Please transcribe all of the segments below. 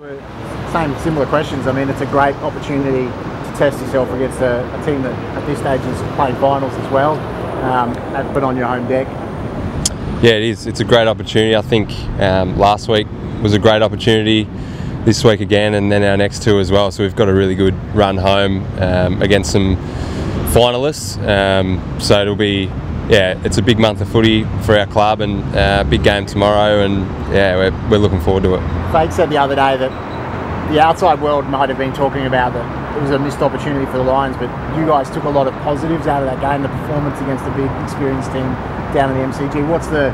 Same similar questions. I mean, it's a great opportunity to test yourself against a, a team that at this stage is playing finals as well, um, but on your home deck. Yeah, it is. It's a great opportunity. I think um, last week was a great opportunity. This week again, and then our next two as well. So we've got a really good run home um, against some finalists. Um, so it'll be, yeah, it's a big month of footy for our club and uh, big game tomorrow. And yeah, we're, we're looking forward to it. Fage said the other day that the outside world might have been talking about that it was a missed opportunity for the Lions, but you guys took a lot of positives out of that game. The performance against a big, experienced team down in the MCG. What's the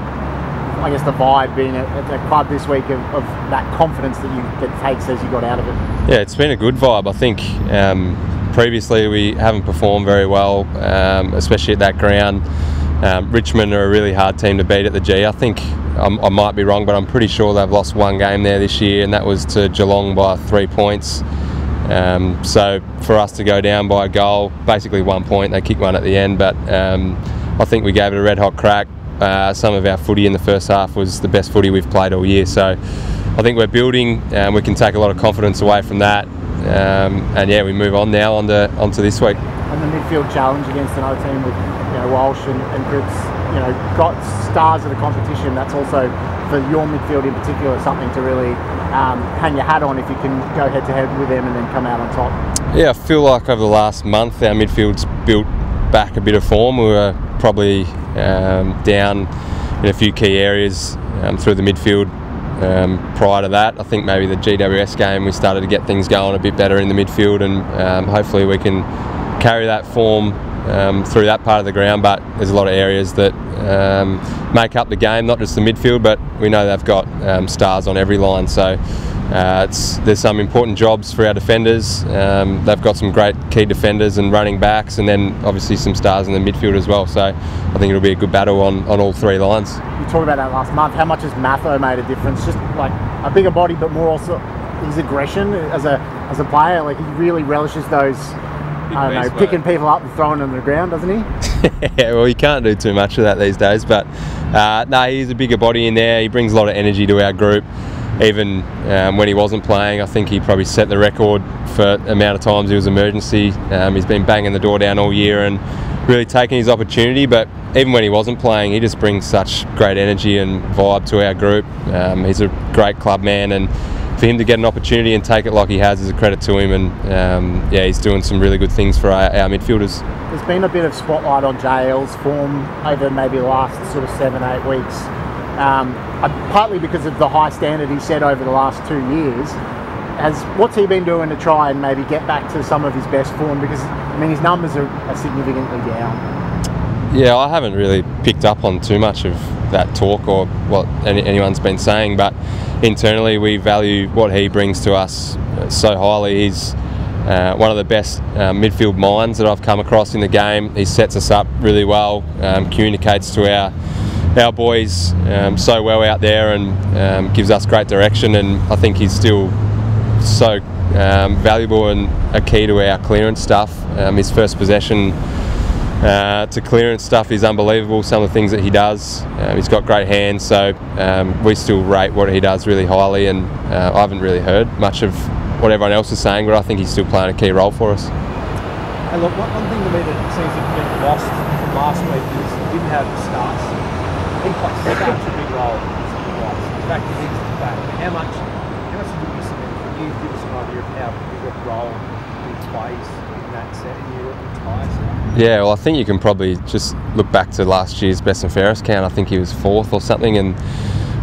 I guess the vibe being at, at the club this week of, of, that confidence that you that Tate says you got out of it. Yeah, it's been a good vibe. I think um, previously we haven't performed very well, um, especially at that ground. Um, Richmond are a really hard team to beat at the G. I think I'm, i might be wrong, but I'm pretty sure they've lost one game there this year, and that was to Geelong by three points. Um, so for us to go down by a goal, basically one point, they kicked one at the end, but um, I think we gave it a red hot crack. Uh, some of our footy in the first half was the best footy we've played all year. So I think we're building and we can take a lot of confidence away from that. Um, and yeah, we move on now onto, onto this week. And the midfield challenge against another team with you know, Walsh and, and Cripps, you know, got stars of the competition. That's also for your midfield in particular something to really um, hang your hat on if you can go head to head with them and then come out on top. Yeah, I feel like over the last month our midfield's built back a bit of form. We were probably um, down in a few key areas um, through the midfield. Um, prior to that, I think maybe the GWS game we started to get things going a bit better in the midfield, and um, hopefully we can carry that form um, through that part of the ground. But there's a lot of areas that um, make up the game, not just the midfield, but we know they've got stars on every line. So uh, there's some important jobs for our defenders. Um, they've got some great key defenders and running backs, and then obviously some stars in the midfield as well. So I think it'll be a good battle on, on all three lines. You talked about that last month. How much has Matho made a difference? Just like a bigger body, but more also his aggression as a as a player. Like he really relishes those. I don't know, picking people up and throwing them on the ground, doesn't he? yeah, well, he can't do too much of that these days. But uh, no, he's a bigger body in there. He brings a lot of energy to our group even um, when he wasn't playing, I think he probably set the record for amount of times he was emergency. Um, he's been banging the door down all year and really taking his opportunity. But even when he wasn't playing, he just brings such great energy and vibe to our group. Um, he's a great club man, and for him to get an opportunity and take it like he has is a credit to him. And um, yeah, he's doing some really good things for our, our midfielders. There's been a bit of spotlight on JL's form over maybe the last sort of seven, eight weeks. Um, partly because of the high standard he set over the last two years. Has what's he been doing to try and maybe get back to some of his best form? Because I mean, his numbers are, are significantly down. Yeah, I haven't really picked up on too much of that talk or what any, anyone's been saying, but internally we value what he brings to us so highly. He's uh, one of the best uh, midfield minds that I've come across in the game. He sets us up really well, um, communicates to our our boys um, so well out there and um, gives us great direction. And I think he's still so um, valuable and a key to our clearance stuff. Um, his first possession uh, to clearance stuff is unbelievable. Some of the things that he does, um, he's got great hands. So um, we still rate what he does really highly. And uh, I haven't really heard much of what everyone else is saying, but I think he's still playing a key role for us. Hey, look, one, thing to me that seems to have been lost from last week is he didn't have the starts such a big role. How much, how much submit? Can you give us an idea of how big a role he plays in that? Yeah, well, I think you can probably just look back to last year's best and fairest count. I think he was fourth or something, and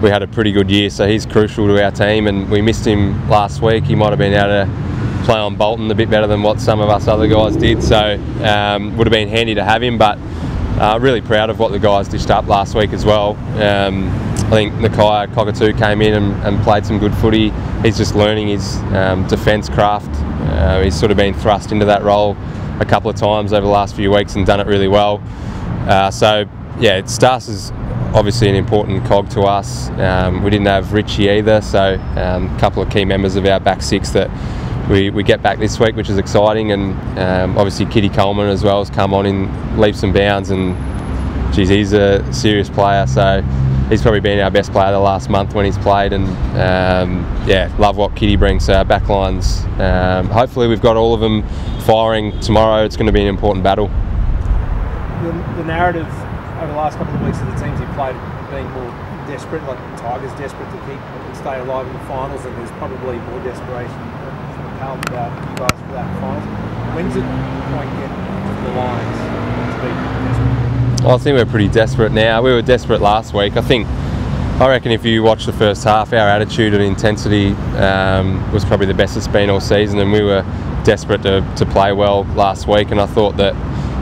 we had a pretty good year. So he's crucial to our team, and we missed him last week. He might have been able to play on Bolton a bit better than what some of us other guys did. So um, would have been handy to have him, but uh, really proud of what the guys dished up last week as well. Um, I think Nakia Cockatoo came in and, and, played some good footy. He's just learning his um, defence craft. Uh, he's sort of been thrust into that role a couple of times over the last few weeks and done it really well. Uh, so yeah, Starce is obviously an important cog to us. Um, we didn't have Richie either, so um, a couple of key members of our back six that we, we get back this week, which is exciting. And um, obviously, Kitty Coleman as well has come on in leaps and bounds, and geez, he's a serious player. So he's probably been our best player the last month when he's played, and um, yeah, love what Kitty brings to our back lines. Um, hopefully, we've got all of them firing tomorrow. It's going to be an important battle. The, the narrative over the last couple of weeks of the teams he played being more desperate, like Tigers desperate to keep and stay alive in the finals, and there's probably more desperation Carlton you guys that finals. When's it point get to the to be desperate? I think we're pretty desperate now. We were desperate last week. I think, I reckon if you watch the first half, our attitude and intensity um, was probably the best it's been all season, and we were desperate to, to play well last week. And I thought that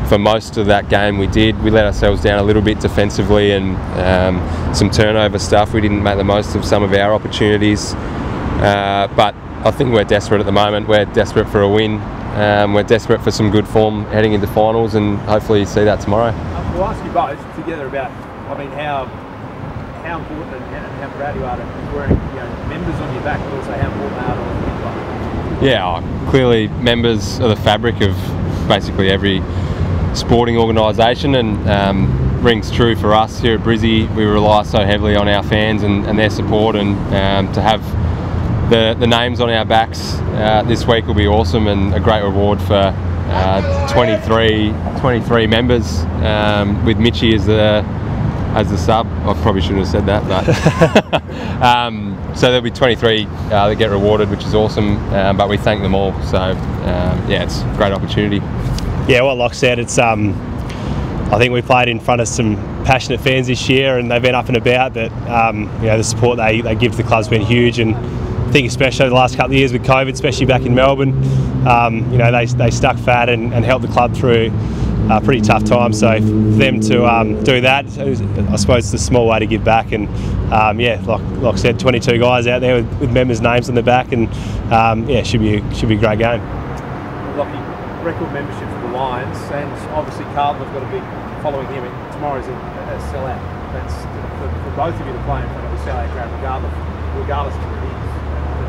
for most of that game we did. We let ourselves down a little bit defensively and um, some turnover stuff. We didn't make the most of some of our opportunities. Uh, but I think we're desperate at the moment. We're desperate for a win. Um, we're desperate for some good form heading into finals, and hopefully see that tomorrow. Um, we'll ask you both together about, I mean, how how important and how, how proud you are to wearing you know, members on your back, but also how important they are to the Yeah, clearly members are the fabric of basically every sporting organisation and um, rings true for us here at Brizzy. We rely so heavily on our fans and, and their support and um, to have the, the names on our backs uh, this week will be awesome and a great reward for uh, 23, 23 members um, with Mitchy as the as the sub. I probably shouldn't have said that, but um, so there'll be 23 uh, that get rewarded, which is awesome. Uh, but we thank them all. So um, yeah, it's a great opportunity yeah, what Locke said, it's um, I think we played in front of some passionate fans this year, and they've been up and about. But um, you know, the support they, they give the club's been huge, and I think especially the last couple of years with COVID, especially back in Melbourne, um, you know, they, they stuck fat and, and helped the club through a pretty tough time. So for them to um, do that, I suppose it's a small way to give back. And um, yeah, like, like I said, 22 guys out there with, with members' names on the back, and um, yeah, should be should be a great game. Lucky record membership for the Lions, and obviously Carlton have got a big following here. And tomorrow's a, a sellout. That's for, for, both of you to play in front of a sellout crowd, regardless, regardless of who it is.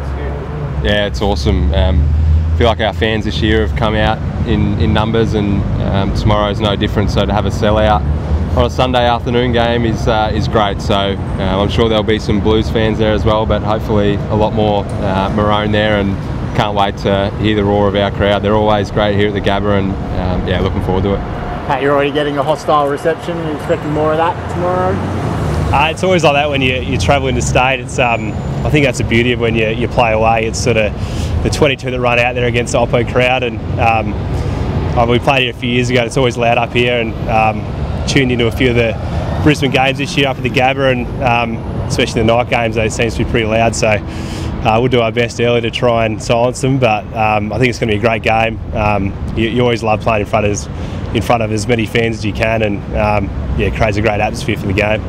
It's yeah, it's awesome. Um, I feel like our fans this year have come out in, in numbers, and um, is no different. So to have a sellout on a Sunday afternoon game is uh, is great. So um, I'm sure there'll be some Blues fans there as well, but hopefully a lot more uh, Maroon there and can't wait to hear the roar of our crowd. They're always great here at the Gabba, and um, yeah, looking forward to it. Pat, you're already getting a hostile reception. Are you expecting more of that tomorrow? Uh, it's always like that when you, you travel interstate. It's um, I think that's the beauty of when you, you play away. It's sort of the 22 that run out there against the Oppo crowd, and um, oh, we played here a few years ago. It's always loud up here, and um, tuned into a few of the Brisbane games this year up at the Gabba, and um, especially the night games. They seem to be pretty loud. So uh, we'll do our best early to try and silence them, but um, I think it's going to be a great game. Um, you, you, always love playing in front of in front of as many fans as you can, and um, yeah, it creates a great atmosphere for the game.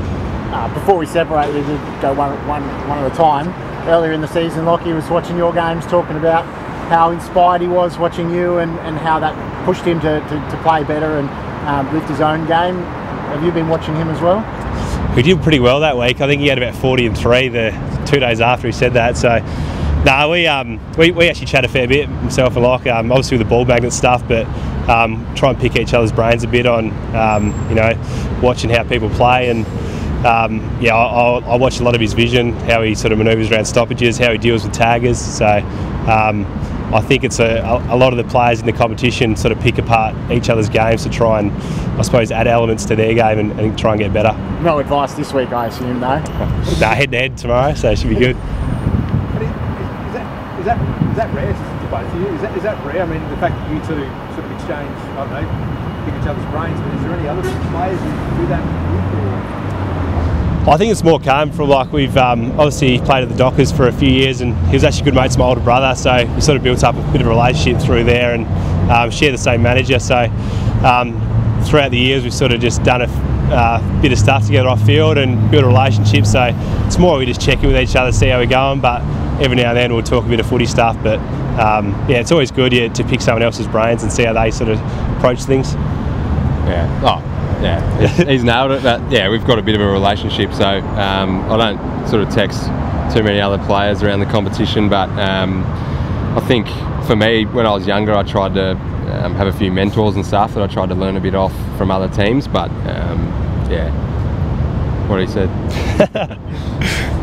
Uh, before we separate, we did go one, one, one at a time. Earlier in the season, Lockie was watching your games, talking about how inspired he was watching you, and, and how that pushed him to, to, to play better and um, lift his own game. Have you been watching him as well? We did pretty well that week. I think he had about 40 and three the two days after he said that. So, no, nah, we, um, we we actually chat a fair bit, himself and Locke, um, obviously with the ball magnet stuff, but um, try and pick each other's brains a bit on, um, you know, watching how people play and. Um, yeah, I, I watch a lot of his vision, how he sort of manoeuvres around stoppages, how he deals with taggers. So um, I think it's a, a, lot of the players in the competition sort of pick apart each other's games to try and, I suppose, add elements to their game and, and try and get better. No advice this week, I assume, though. nah, head to head tomorrow, so it should be good. Is that, is that, is that rare to both of you? Is that, is that rare? I mean, the fact that you two sort of exchange, I don't know, pick each other's brains, but is there any other players who do that with? I think it's more calm from like we've um, obviously played at the Dockers for a few years, and he was actually good mates with my older brother, so we sort of built up a bit of a relationship through there, and um, share the same manager. So um, throughout the years, we've sort of just done a uh, bit of stuff together off field and build a relationship. So it's more we just check in with each other, see how we're going, but every now and then we'll talk a bit of footy stuff. But um, yeah, it's always good yeah, to pick someone else's brains and see how they sort of approach things. Yeah. Oh yeah, he's nailed it. But yeah, we've got a bit of a relationship, so um, I don't sort of text too many other players around the competition. But um, I think for me, when I was younger, I tried to um, have a few mentors and stuff that I tried to learn a bit off from other teams. But um, yeah, what he said.